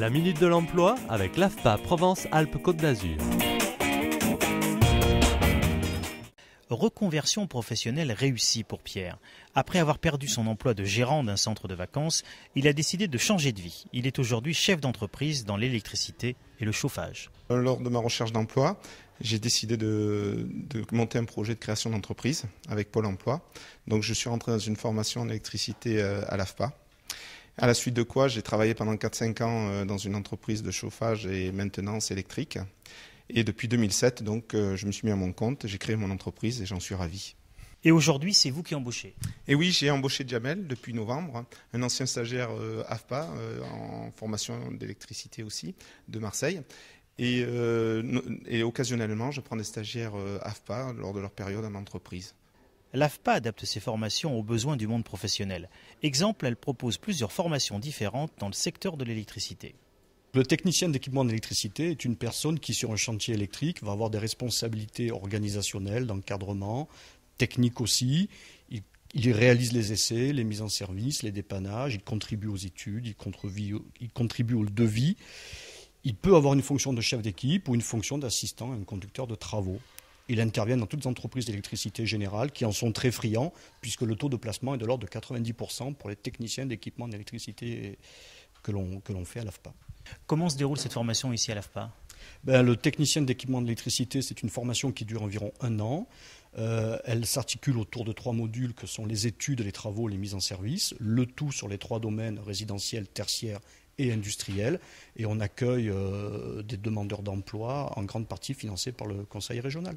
La Minute de l'Emploi avec l'AFPA Provence-Alpes-Côte d'Azur. Reconversion professionnelle réussie pour Pierre. Après avoir perdu son emploi de gérant d'un centre de vacances, il a décidé de changer de vie. Il est aujourd'hui chef d'entreprise dans l'électricité et le chauffage. Lors de ma recherche d'emploi, j'ai décidé de, monter un projet de création d'entreprise avec Pôle emploi. Donc je suis rentré dans une formation en électricité euh, à l'AFPA. À la suite de quoi, j'ai travaillé pendant 4-5 ans euh, dans une entreprise de chauffage et maintenance électrique. Et depuis 2007, donc, euh, je me suis mis à mon compte, j'ai créé mon entreprise et j'en suis ravi. Et aujourd'hui, c'est vous qui embauchez? Et oui, j'ai embauché Jamel depuis novembre, un ancien stagiaire euh, AFPA en formation d'électricité aussi, de Marseille. Et, et, occasionnellement, je prends des stagiaires AFPA lors de leur période en entreprise. L'AFPA adapte ses formations aux besoins du monde professionnel. Exemple, elle propose plusieurs formations différentes dans le secteur de l'électricité. Le technicien d'équipement d'électricité est une personne qui, sur un chantier électrique, va avoir des responsabilités organisationnelles, d'encadrement, techniques aussi. Il, réalise les essais, les mises en service, les dépannages, il contribue aux études, il contribue, au devis. Il peut avoir une fonction de chef d'équipe ou une fonction d'assistant un conducteur de travaux. Il intervient dans toutes les entreprises d'électricité générale qui en sont très friands, puisque le taux de placement est de l'ordre de 90% pour les techniciens d'équipement d'électricité que l'on fait à l'AFPA. Comment se déroule cette formation ici à l'AFPA? Ben, Le technicien d'équipement d'électricité, c'est une formation qui dure environ un an. Euh, elle s'articule autour de trois modules que sont les études, les travaux, les mises en service, le tout sur les trois domaines résidentiels, tertiaires et industriels. Et on accueille euh, des demandeurs d'emploi, en grande partie financés par le Conseil régional.